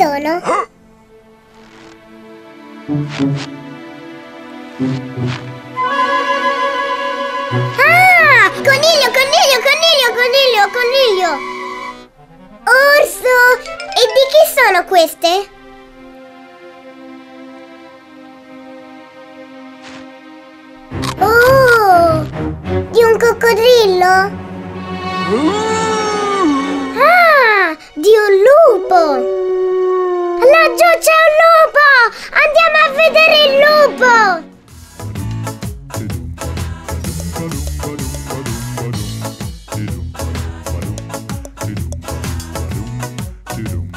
sono? Ah! Coniglio, coniglio, coniglio, coniglio, coniglio! Orso! E di chi sono queste? Oh! Di un coccodrillo? Doo-doo.